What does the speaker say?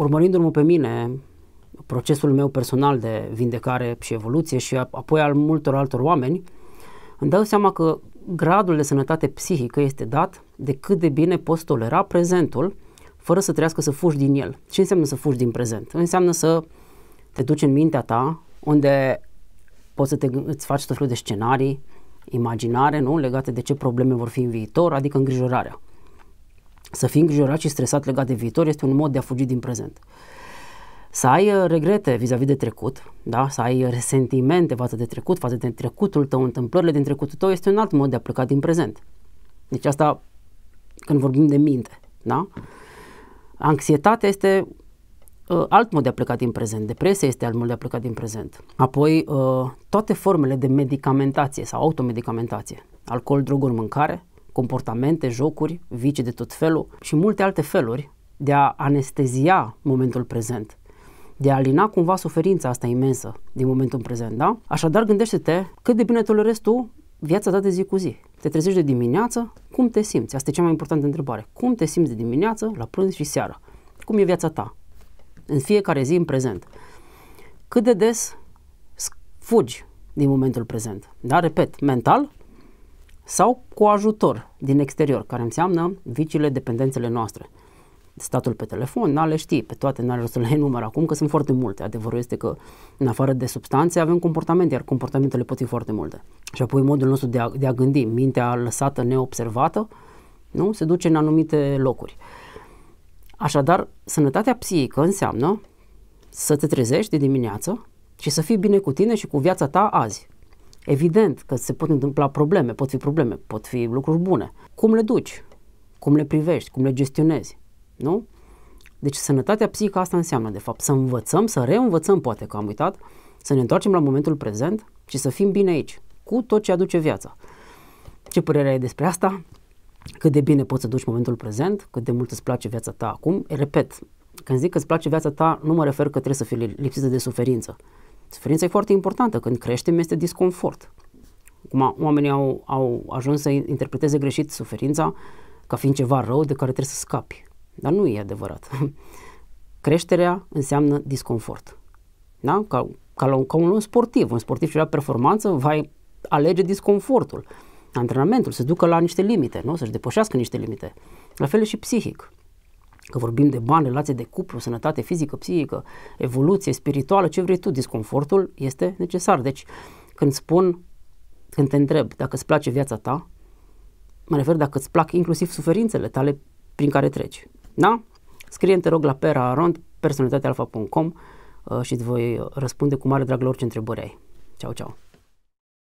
urmărindu-mă pe mine, procesul meu personal de vindecare și evoluție și apoi al multor altor oameni, îmi dau seama că gradul de sănătate psihică este dat de cât de bine poți tolera prezentul fără să trească să fugi din el. Ce înseamnă să fugi din prezent? Înseamnă să te duci în mintea ta unde poți să te, îți faci tot felul de scenarii, imaginare, nu? legate de ce probleme vor fi în viitor, adică îngrijorarea. Să fii îngrijorat și stresat legat de viitor este un mod de a fugi din prezent. Să ai uh, regrete vis-a-vis de trecut, da? să ai resentimente față de trecut, față de trecutul tău, întâmplările din trecutul tău, este un alt mod de a pleca din prezent. Deci asta când vorbim de minte. Da? Anxietatea este uh, alt mod de a pleca din prezent, depresia este alt mod de a pleca din prezent. Apoi, uh, toate formele de medicamentație sau automedicamentație, alcool, droguri, mâncare, comportamente, jocuri, vicii de tot felul și multe alte feluri de a anestezia momentul prezent, de a alina cumva suferința asta imensă din momentul prezent, da? Așadar, gândește-te cât de bine tolerezi tu viața ta de zi cu zi. Te trezești de dimineață, cum te simți? Asta e cea mai importantă întrebare. Cum te simți de dimineață, la prânz și seara? Cum e viața ta? În fiecare zi, în prezent. Cât de des fugi din momentul prezent? Da, repet, mental sau cu ajutor din exterior, care înseamnă viciile, dependențele noastre statul pe telefon, n le știi, pe toate n-are rost să le enumăr acum, că sunt foarte multe. Adevărul este că, în afară de substanțe, avem comportamente, iar comportamentele pot fi foarte multe. Și apoi modul nostru de a, de a gândi, mintea lăsată neobservată, nu? se duce în anumite locuri. Așadar, sănătatea psihică înseamnă să te trezești de dimineață și să fii bine cu tine și cu viața ta azi. Evident că se pot întâmpla probleme, pot fi probleme, pot fi lucruri bune. Cum le duci? Cum le privești? Cum le gestionezi? Nu? Deci sănătatea psihică asta înseamnă, de fapt, să învățăm, să reînvățăm, poate că am uitat, să ne întoarcem la momentul prezent și să fim bine aici, cu tot ce aduce viața. Ce părere ai despre asta? Cât de bine poți să duci momentul prezent, cât de mult îți place viața ta acum. E, repet, când zic că îți place viața ta, nu mă refer că trebuie să fii lipsită de suferință. Suferința e foarte importantă. Când creștem este disconfort. Acum, oamenii au, au ajuns să interpreteze greșit suferința ca fiind ceva rău de care trebuie să scapi. Dar nu e adevărat. Creșterea înseamnă disconfort. Da? Ca, ca, la un, ca un sportiv. Un sportiv ce la performanță va alege disconfortul. Antrenamentul se ducă la niște limite, nu? să-și depășească niște limite. La fel și psihic. Că vorbim de bani, relații de cuplu, sănătate fizică, psihică, evoluție spirituală, ce vrei tu, disconfortul este necesar. Deci, când spun, când te întreb dacă îți place viața ta, mă refer dacă îți plac inclusiv suferințele tale prin care treci. Da? scrie te rog, la peraarond, personalitatealfa.com uh, și îți voi răspunde cu mare drag la orice întrebări ai. Ceau, ceau!